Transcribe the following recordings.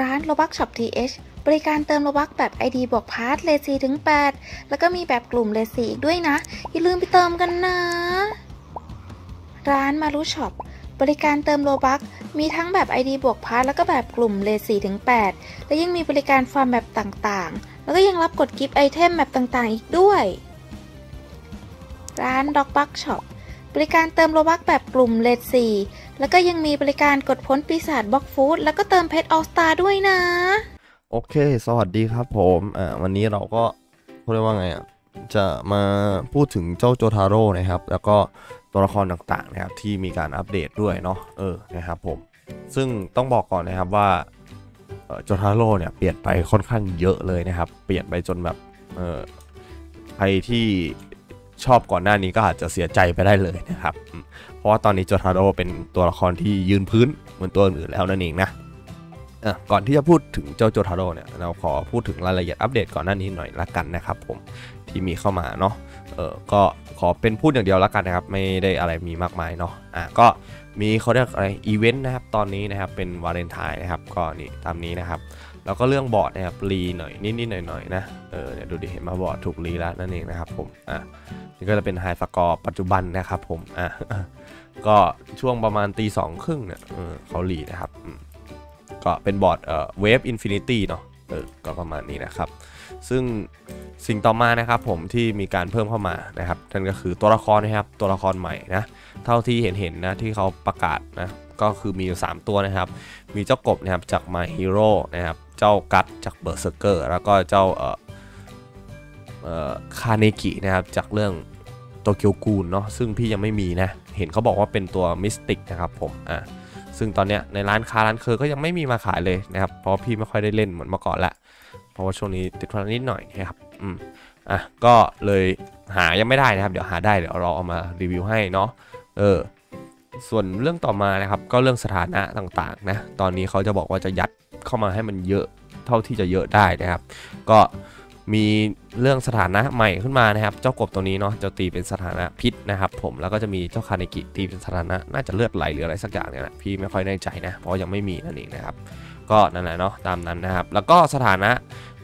ร้านโลบักช็อปทีเบริการเติมโลบักแบบ ID บวกพาร์ทเลซีถึง 8 แล้วก็มีแบบกลุ่มเลซีอีกด้วยนะ อย่าลืมไปเติมกันนะ ร้านมารุช็อปบริการเติมโลบักมีทั้งแบบ ID บวกพาร์ทแล้วก็แบบกลุ่มเลซีถึง 8 และยังมีบริการฟาร์มแบบต่างๆ แล้วก็ยังรับกดกิฟต์ไอเทมแบบต่างๆ อีกด้วย ร้านด็อกบักช็อปบริการเติมโลบักแบบกลุ่มเลซี แล้วก็ยังมีบริการกดพ้นปีศาจบล็อกฟู้ดแล้วก็เติมเพชรออสตาด้วยนะ โอเค สวัสดีครับผมอ่าวันนี้เราก็พูดได้ว่าไงอะ จะมาพูดถึงเจ้าโจทาโร่นะครับ แล้วก็ตัวละครต่างๆนะครับที่มีการอัปเดตด้วยเนาะ เออ นะครับผม ซึ่งต้องบอกก่อนนะครับว่าโจทาโร่เนี่ยเปลี่ยนไปค่อนข้างเยอะเลยนะครับ เปลี่ยนไปจนแบบ เออใครที่ ชอบก่อนหน้านี้ก็อาจจะเสียใจไปได้เลยนะครับ เพราะว่าตอนนี้โจทาโรเป็นตัวละครที่ยืนพื้นเหมือนตัวอื่นแล้วนั่นเองนะก่อนที่จะพูดถึงเจ้าโจทาโร่เนี่ยเราขอพูดถึงรายละเอียดอัปเดตก่อนหน้านี้หน่อยละกันนะครับผมที่มีเข้ามาเนาะเออก็ขอเป็นพูดอย่างเดียวละกันนะครับไม่ได้อะไรมีมากมายเนาะอะก็มีเขาเรียกอะไรอีเวนต์นะครับตอนนี้นะครับเป็นวาเลนไทน์นะครับก็นี่ตามนี้นะครับ แล้วก็เรื่องบอร์ดนะครับรีหน่อยนิดๆหน่อยๆนะเออเนี่ยดูดิเห็นมาบอร์ดถูก re แล้วนั่นเองนะครับผมอะนี่ก็จะเป็น high score ปัจจุบันนะครับผมอะก็ช่วงประมาณตีสองครึ่งเนี่ยเออเขา re นะครับก็เป็นบอร์ดเอ่อ wave infinity เนาะเออก็ประมาณนี้นะครับ ซึ่งสิ่งต่อมานะครับผมที่มีการเพิ่มเข้ามานะครับนั่นก็คือตัวละครนะครับตัวละครใหม่นะ เท่าที่เห็นเห็นนะที่เขาประกาศนะก็คือมีอยู่3ตัวนะครับ มีเจ้ากบนะครับจาก My Hero นะครับ เจ้ากัตจากเบอร์เซอร์เกอร์แล้วก็เจ้าเอ่อเอ่อคาเนกินะครับจากเรื่องโตเกียวกูลเนาะซึ่งพี่ยังไม่มีนะ เห็นเขาบอกว่าเป็นตัว mythic นะครับผมอ่าซึ่งตอนเนี้ยในร้านค้าร้านเคอก็ยังไม่มีมาขายเลยนะครับ เพราะพี่ไม่ค่อยได้เล่นเหมือนเมื่อก่อนละ เพราะว่าช่วงนี้ติดธุระนิดหน่อยนะครับอืมอะก็เลยหายังไม่ได้นะครับ เดี๋ยวหาได้เดี๋ยวเราเอามารีวิวให้เนาะ เออ ส่วนเรื่องต่อมานะครับ ก็เรื่องสถานะต่างๆนะ ตอนนี้เขาจะบอกว่าจะยัดเข้ามาให้มันเยอะเท่าที่จะเยอะได้นะครับ ก็มีเรื่องสถานะใหม่ขึ้นมานะครับ เจ้ากบตัวนี้เนาะจะตีเป็นสถานะพิษนะครับ ผมแล้วก็จะมีเจ้าคาเนกิตีเป็นสถานะน่าจะเลือดไหลหรืออะไรสักอย่างเนี่ยนะพี่ไม่ค่อยแน่ใจนะ เพราะยังไม่มีนั่นเองนะครับ ก็นั่นแหละเนาะตามนั้นนะครับ แล้วก็สถานะ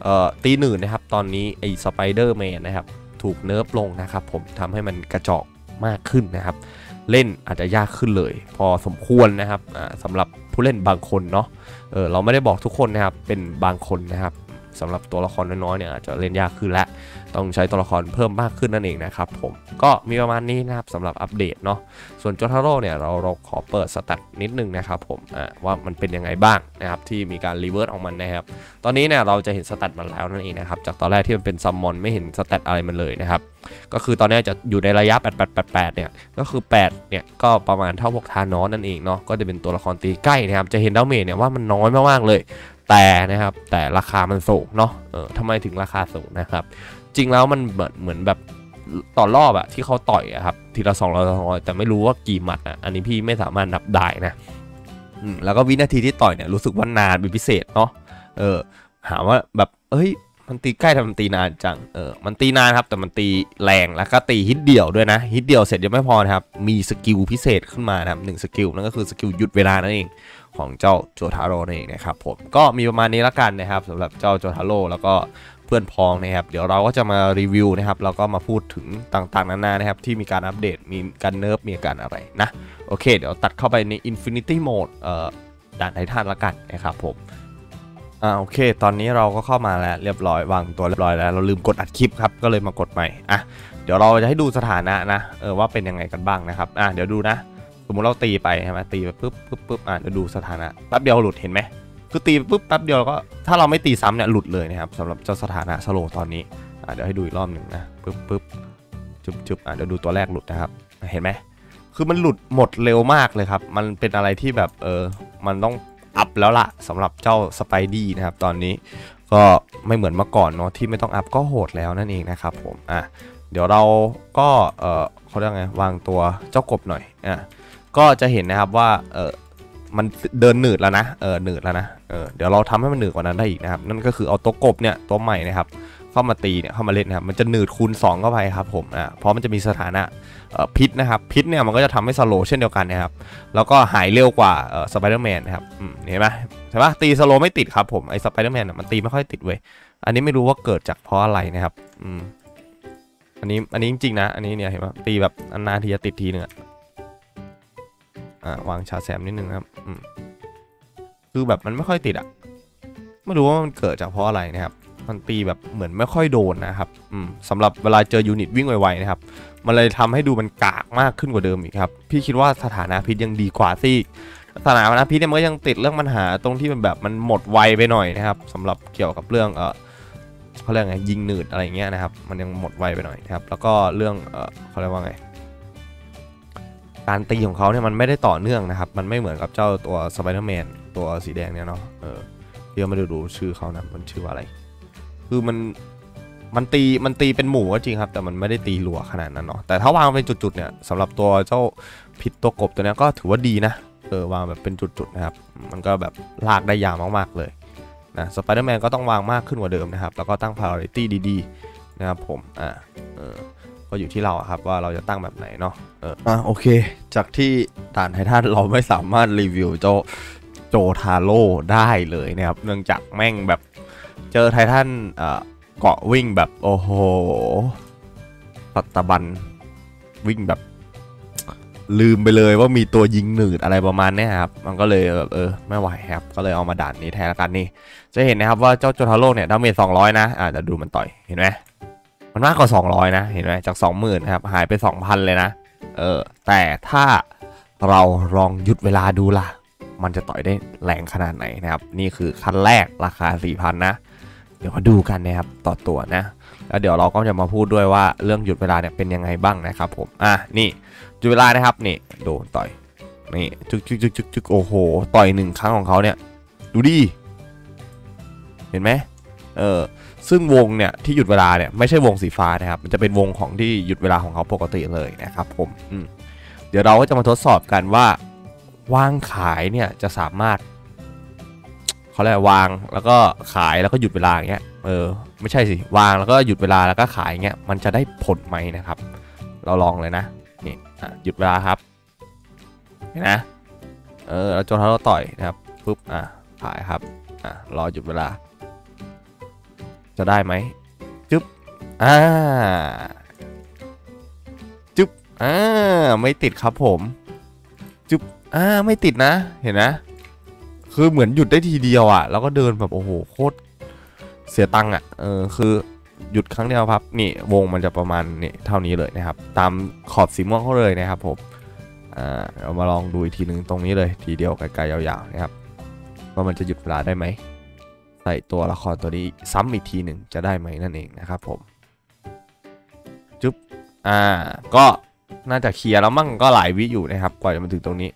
เอ่อตีหนึ่งนะครับ ตอนนี้ไอ้สไปเดอร์แมนนะครับ ถูก nerf ลงนะครับ ผมทำให้มันกระจอกมากขึ้นนะครับ เล่นอาจจะยากขึ้นเลย พอสมควรนะครับสำหรับผู้เล่นบางคนเนาะเออเราไม่ได้บอกทุกคนนะครับเป็นบางคนนะครับ สำหรับตัวละครน้อยๆเนี่ยอาจจะเล่นยากขึ้นและ ต้องใช้ตัวละครเพิ่มมากขึ้นนั่นเองนะครับผมก็มีประมาณนี้นะครับสำหรับอัปเดตเนาะส่วนโจทาโร่เนี่ยเราเราขอเปิด stat นิดนึงนะครับผมว่ามันเป็นยังไงบ้างนะครับที่มีการ rework ออกมานะครับตอนนี้เนี่ยเราจะเห็น stat มันแล้วนั่นเองนะครับจากตอนแรกที่มันเป็น summon ไม่เห็น stat อะไรมันเลยนะครับก็คือตอนนี้จะอยู่ในระยะ 8888 เนี่ย ก็คือ 8 เนี่ย ก็ประมาณเท่าพวกทานอสนั่นเองเนาะ ก็จะเป็นตัวละครตีใกล้นะครับ จะเห็น damage เนี่ยว่ามันน้อยมากๆเลย แต่นะครับแต่ราคามันสูงเนาะเออทำไมถึงราคาสูงนะครับ จริงแล้วมันเหมือนเหมือนแบบต่อรอบอะที่เขาต่อยอะครับทีละสองร้อยสองร้อยแต่ไม่รู้ว่ากี่หมัดอะอันนี้พี่ไม่สามารถนับได้นะแล้วก็วินาทีที่ต่อยเนี่ยรู้สึกว่านานเป็นพิเศษเนาะเออหาว่าแบบเอ้ยมันตีใกล้ทำมันตีนานจัง เออ มันตีนานครับ แต่มันตีแรงแล้วก็ตีฮิตเดี่ยวด้วยนะ ฮิตเดี่ยวเสร็จยังไม่พอนะครับ มี skill พิเศษขึ้นมานะครับหนึ่ง skill นั่นก็คือ skill หยุดเวลานั่นเอง ของเจ้าโจทาโร่นี่นะครับผมก็มีประมาณนี้ละกันนะครับสำหรับเจ้าโจทาโร่แล้วก็เพื่อนพ้องนะครับ เดี๋ยวเราก็จะมารีวิวนะครับแล้วก็มาพูดถึงต่างๆนานานะครับ ที่มีการอัปเดตมีการ nerf มีการอะไรนะ โอเค เดี๋ยวตัดเข้าไปใน Infinity Mode เอ่อด่านไททันละกันนะครับผมอ่าโอเค ตอนนี้เราก็เข้ามาแล้วเรียบร้อยวางตัวเรียบร้อยแล้ว เราลืมกดอัดคลิปครับก็เลยมากดใหม่อะเดี๋ยวเราจะให้ดูสถานะนะเออว่าเป็นยังไงกันบ้างนะครับอะเดี๋ยวดูนะ มมติเราตีไปใช่ไหมตีไปปุ๊บปุ๊บปุ๊บอะเดี๋ยวดูสถานะแป๊บเดียวหลุดเห็นไหมคือตีปุ๊บแป๊บเดียวก็ถ้าเราไม่ตีซ้ำเนี่ยหลุดเลยนะครับสำหรับเจ้าสถานะสโลตอนนี้อะเดี๋ยวให้ดูอีกรอบหนึ่งนะปุ๊บปุ๊บจุบจุบอะเดี๋ยวดูตัวแรกหลุดนะครับเห็นไหมคือมันหลุดหมดเร็วมากเลยครับ มันเป็นอะไรที่แบบเออมันต้องอัพแล้วล่ะสำหรับเจ้าสไปดี้นะครับตอนนี้ก็ไม่เหมือนเมื่อก่อนเนาะที่ไม่ต้องอัพก็โหดแล้วนั่นเองนะครับผมอะเดี๋ยวเราก็เออเขาเรียกไงวางตัวเจ้ากบหน่อยอะ ก็จะเห็นนะครับว่าเออมันเดินหนืดแล้วนะเออหนืดแล้วนะเออเดี๋ยวเราทำให้มันหนืดกว่านั้นได้อีกนะครับนั่นก็คือเอาตัวกบเนี่ยตัวใหม่นะครับเข้ามาตีเนี่ยเข้ามาเล่นนะครับมันจะหนืดคูณ2เข้าไปครับผมอ่าเพราะมันจะมีสถานะพิษนะครับพิษเนี่ยมันก็จะทำให้ slow เช่นเดียวกันนะครับแล้วก็หายเร็วกว่าสไปเดอร์แมนนะครับเห็นไหมใช่ปะตี slow ไม่ติดครับผมไอ้สไปเดอร์แมนมันตีไม่ค่อยติดเว้ยอันนี้ไม่รู้ว่าเกิดจากเพราะอะไรนะครับอืมอันนี้อันนี้จริงๆนะอันนี้เนี่ยเห็นปะตีแบบนานทีจะติดทีนึงอะ อ่าวางชาแซมนิดนึงนะครับอืมคือแบบมันไม่ค่อยติดอะไม่รู้ว่ามันเกิดจากเพราะอะไรนะครับมันตีแบบเหมือนไม่ค่อยโดนนะครับอืมสำหรับเวลาเจอยูนิตวิ่งไวๆนะครับ มันเลยทำให้ดูมันกากมากขึ้นกว่าเดิมอีกครับ พี่คิดว่าสถานะพิษยังดีกว่าสิสถานะพิษเนี่ยมันก็ยังติดเรื่องปัญหาตรงที่มันแบบมันหมดไวไปหน่อยนะครับสำหรับเกี่ยวกับเรื่องเออเขาเรียกไงยิงหนืดอะไรเงี้ยนะครับ มันยังหมดไวไปหน่อยนะครับ แล้วก็เรื่องเออเขาเรียกว่าไง การตีของเขาเนี่ยมันไม่ได้ต่อเนื่องนะครับ มันไม่เหมือนกับเจ้าตัวสไปเดอร์แมนตัวสีแดงเนี่ยเนาะเออเดี๋ยวมาดูดูชื่อเขานะมันชื่ออะไร คือมันมันตีมันตีเป็นหมู่ก็จริงครับ แต่มันไม่ได้ตีรัวขนาดนั้นเนาะแต่ถ้าวางเป็นจุดๆเนี่ยสำหรับตัวเจ้าพิษตัวกบตัวนี้ก็ถือว่าดีนะเออวางแบบเป็นจุดๆนะครับ มันก็แบบลากได้ยาวมากๆเลยนะสไปเดอร์แมนก็ต้องวางมากขึ้นกว่าเดิมนะครับ แล้วก็ตั้ง priority ดีๆนะครับผมอ่าเออ ก็อยู่ที่เราครับว่าเราจะตั้งแบบไหนเนาะเอออะโอเค จากที่ด่านไททันเราไม่สามารถรีวิวเจ้าโจทาโร่ได้เลยนะครับ เนื่องจากแม่งแบบเจอไททันเกาะวิ่งแบบโอ้โหปัตตบันวิ่งแบบลืมไปเลยว่ามีตัวยิงหนืดอะไรประมาณนี้ครับ มันก็เลยแบบเออไม่ไหวครับ ก็เลยเอามาด่านนี้แทนละกันนี่ จะเห็นนะครับว่าเจ้าโจทาโร่เนี่ยดาเมจ200 นะ อ่าจะดูมันต่อย เห็นไหม มันมากกว่า 200 นะ เห็นไหมจาก 20,000นะครับ หายไป 2,000 เลยนะ เออ แต่ถ้าเราลองหยุดเวลาดูล่ะ มันจะต่อยได้แรงขนาดไหนนะครับ นี่คือขั้นแรกราคา 4,000 นะ เดี๋ยวมาดูกันนะครับต่อตัวนะ แล้วเดี๋ยวเราก็จะมาพูดด้วยว่าเรื่องหยุดเวลาเนี่ยเป็นยังไงบ้างนะครับผม อะ นี่หยุดเวลานะครับ นี่ โดนต่อย นี่จึกจึกจึกจึกจึกโอ้โห ต่อยหนึ่งครั้งของเขาเนี่ย ดูดิ เห็นไหม เออซึ่งวงเนี่ยที่หยุดเวลาเนี่ยไม่ใช่วงสีฟ้านะครับ มันจะเป็นวงของที่หยุดเวลาของเขาปกติเลยนะครับผมมเดี๋ยวเราก็จะมาทดสอบกันว่าวางขายเนี่ยจะสามารถเขาเรียกว่างแล้วก็ขายแล้วก็หยุดเวลาอย่างเงี้ยเออไม่ใช่สิวางแล้วก็หยุดเวลาแล้วก็ขายอย่างเงี้ยมันจะได้ผลไหมนะครับ เราลองเลยนะนี่หยุดเวลาครับเห็นนะเออแล้วจนเราต่อยนะครับปุ๊บอะขายครับอะรอหยุดเวลา จะได้ไหมจึ๊บอ่าจึ๊บอ่าไม่ติดครับผมจึ๊บอ่าไม่ติดนะเห็นนะ คือเหมือนหยุดได้ทีเดียวอะ่ะ แล้วก็เดินแบบโอ้โหโคตรเสียตังค์อะเออคือหยุดครั้งเดียวครับนี่วงมันจะประมาณนี่เท่านี้เลยนะครับ ตามขอบสีม่วงเขาเลยนะครับผมอ่าเรามาลองดูอีกทีหนึ่งตรงนี้เลย ทีเดียวไกลๆยาวๆนะครับว่ามันจะหยุดเวลาได้ไหม ใส่ตัวละครตัวนี้ซ้ำอีกทีหนึ่งจะได้ไหมนั่นเองนะครับผมจุ๊บอ่าก็น่าจะเคลียร์แล้วมั่งก็หลายวิอยู่นะครับกว่าจะมาถึงตรงนี้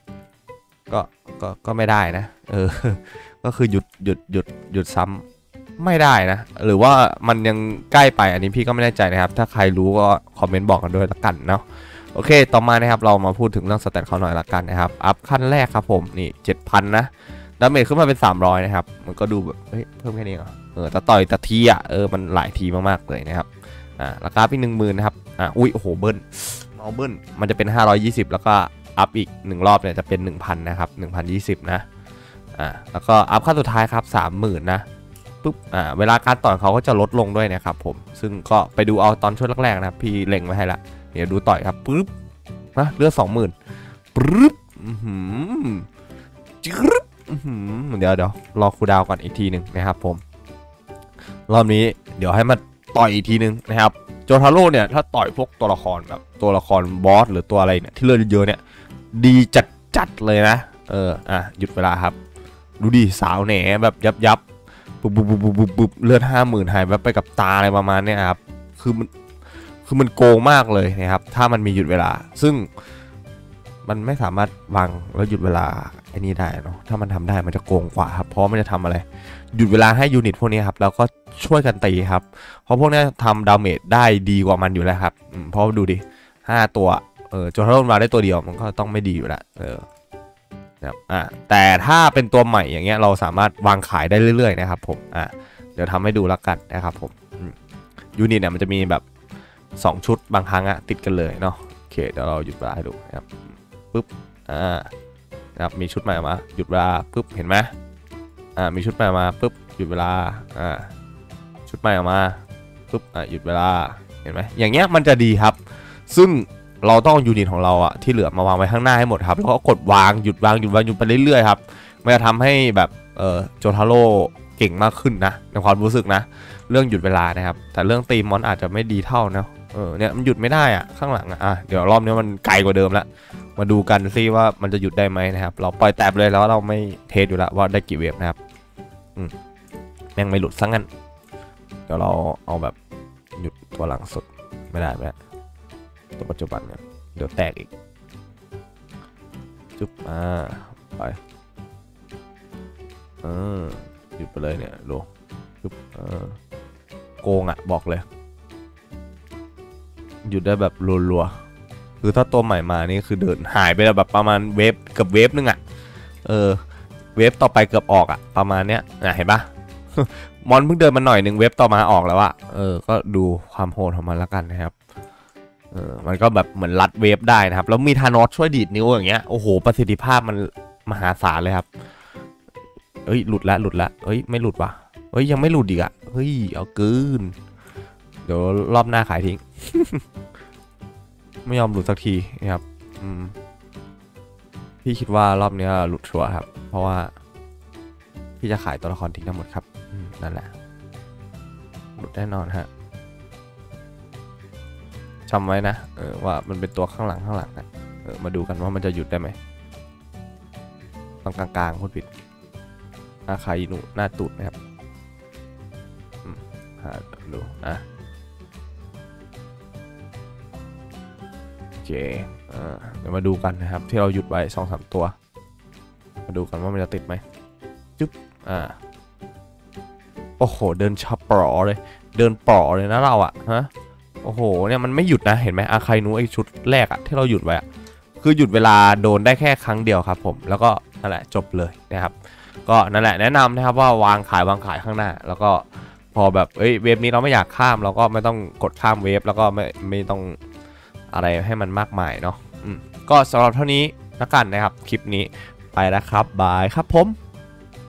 ก็ก็ก็ไม่ได้นะ เออ ก็คือหยุดหยุดหยุดหยุดซ้ำไม่ได้นะ หรือว่ามันยังใกล้ไปอันนี้พี่ก็ไม่แน่ใจนะครับ ถ้าใครรู้ก็คอมเมนต์บอกกันด้วยละกันเนาะโอเค ต่อมานะครับเรามาพูดถึงเรื่อง stat เขาหน่อยละกันนะครับ อัพขั้นแรกครับผมนี่ 7,000 นะ damage ขึ้นมาเป็น 300 นะครับ มันก็ดูแบบเฮ้ยเพิ่มแค่นี้เหรอเออแต่ต่อยแต่ทีอะเออมันหลายทีมากๆเลยนะครับอ่าราคาพี่หนึ่งหมื่นนะครับอ่าอุ้ยโอ้โหเบิ้ลเมาเบิ้ลมันจะเป็น 520 แล้วก็อัพอีก 1 รอบเนี่ยจะเป็น 1,000 นะครับ 1,020 นะอ่าแล้วก็อัพขั้นสุดท้ายครับ 30,000 นะปุ๊บอ่าเวลาการต่อยเขาก็จะลดลงด้วยนะครับผมซึ่งก็ไปดูเอาตอนช่วงแรกๆนะครับพี่เล็งไว้ให้ละเดี๋ยวดูต่อยครับปึ๊บนะเลือด20,000ปึ๊บอือหือจึ๊ เดี๋ยวเดี๋ยวรอครูดาวก่อนอีกทีหนึ่งนะครับผม รอบนี้เดี๋ยวให้มาต่อยอีกทีหนึ่งนะครับโจทาโร่เนี่ยถ้าต่อยพวกตัวละครแบบตัวละครบอสหรือตัวอะไรเนี่ยที่เลือดเยอะเนี่ยดีจัดจัดๆเลยนะ เอออะหยุดเวลาครับ ดูดิสาวแหนแบบยับยับปุ๊บปุบปุบปุบปุบเลือดห้าหมื่นหายแบบไปกับตาอะไรประมาณเนี้ยครับคือมันคือมันโกงมากเลยนะครับ ถ้ามันมีหยุดเวลา ซึ่ง มันไม่สามารถวางแล้วหยุดเวลาไอ้นี่ได้เนาะถ้ามันทำได้มันจะโกงกว่าครับเพราะมันจะทำอะไร หยุดเวลาให้ unit พวกนี้ครับแล้วก็ช่วยกันตีครับ เพราะพวกนี้ทำ damage ได้ดีกว่ามันอยู่แล้วครับเพราะดูดิห้าตัวเออจนถ้ามันมาได้ตัวเดียวมันก็ต้องไม่ดีอยู่แล้วเออนะครับอ่าแต่ถ้าเป็นตัวใหม่อย่างเงี้ยเราสามารถวางขายได้เรื่อยๆนะครับผมอ่าเดี๋ยวทำให้ดูแล้วกันนะครับผมอืมยูนิตเนี่ยมันจะมีแบบ 2 ชุดบางครั้งอะติดกันเลยเนาะโอเคเดี๋ยวเราหยุดเวลาให้ดูนะครับ ปุ๊บอ่านะครับมีชุดใหม่มาหยุดเวลาปุ๊บเห็นไหมอ่ามีชุดใหม่มาปุ๊บหยุดเวลาอ่าชุดใหม่ออกมาปุ๊บอ่าหยุดเวลาเห็นไหมอย่างเงี้ยมันจะดีครับ ซึ่งเราต้องยูนิตของเราอะที่เหลือมาวางไว้ข้างหน้าให้หมดครับแล้วก็กดวางหยุดวางหยุดวางหยุดไปเรื่อยๆครับมันจะทำให้แบบเออโจทาโร่เก่งมากขึ้นนะในความรู้สึกนะ เรื่องหยุดเวลานะครับ แต่เรื่องตีมมอนอาจจะไม่ดีเท่าเนาะ เออเนี่ยมันหยุดไม่ได้อะข้างหลังอะอะเดี๋ยวรอบนี้มันไกลกว่าเดิมละมาดูกันซิว่ามันจะหยุดได้ไหมนะครับ เราปล่อยแตบเลยแล้วเราไม่เทสอยู่ล้วว่าได้กี่เวฟนะครับอืมแม่งไม่หลุดซะงั้นเดี๋ยวเราเอาแบบหยุดตัวหลังสุดไม่ได้ไม่ได้ตัวปัจจุบันเนี่ยเดี๋ยวแตกอีกจุ๊บอ่าไปเออหยุดไปเลยเนี่ยดูจุ๊บเออโกงอะ่ะบอกเลย หยุดได้แบบรัวๆคือถ้าตัวใหม่มานี่คือเดินหายไปแล้วแบบประมาณเวฟเกือบเวฟนึงอะ่ะเออเวฟต่อไปเกือบออกอะ่ะ ประมาณเนี้ยนะเห็นปะมอนเพิ่งเดินมาหน่อยหนึ่งเวฟต่อมาออกแล้วอะเออก็ดูความโหดของมันล้วกันนะครับเออมันก็แบบเหมือนรัดเวฟได้นะครับ แล้วมีธานอสช่วยดีดนิ้วอย่างเงี้ยโอ้โหประสิทธิภาพมันมหาศาลเลยครับเอ้ยหลุดละหลุดละเอ้ยไม่หลุดวะเฮ้ยยังไม่หลุดอีกอะเฮ้ยเอากินเดี๋ยวรอบหน้าขายทิ้ง ไม่ยอมหลุดสักทีนะครับอืมพี่คิดว่ารอบนี้หลุดชัวร์ครับ เพราะว่า พี่จะขายตัวละครทิ้งทั้งหมดครับนั่นแหละ หลุดแน่นอนฮะจำไว้นะเออว่ามันเป็นตัวข้างหลังข้างหลังนะเออมาดูกันว่ามันจะหยุดได้ไหมตรงกลางๆพูดผิดหน้าคายหนูหน้าตูดนะครับหาดูอะ เคอ่าเดี๋ยวมาดูกันนะครับ ที่เราหยุดไว้สองสามตัว มาดูกันว่ามันจะติดไหมจุ๊บอ่าโอ้โห เดินชับปลอเลย เดินปลอเลยนะเราอะฮะโอ้โหเนี่ยมันไม่หยุดนะเห็นไหมอาคายนูไอชุดแรกอะที่เราหยุดไว้อะคือหยุดเวลาโดนได้แค่ครั้งเดียวครับผมแล้วก็นั่นแหละจบเลยนะครับ ก็นั่นแหละแนะนำนะครับว่าวางขายวางขายข้างหน้า แล้วก็พอแบบเอ้ยเวฟนี้เราไม่อยากข้ามเราก็ไม่ต้องกดข้ามเวฟแล้วก็ไม่ไม่ต้อง อะไรให้มันมากมายเนาะอืมก็สำหรับเท่านี้ละกันนะครับ คลิปนี้ไปแล้วครับบายครับผม